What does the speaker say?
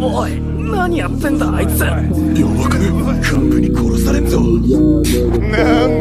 おい何やってんだあいつ。やばく幹部に殺されんぞ。なん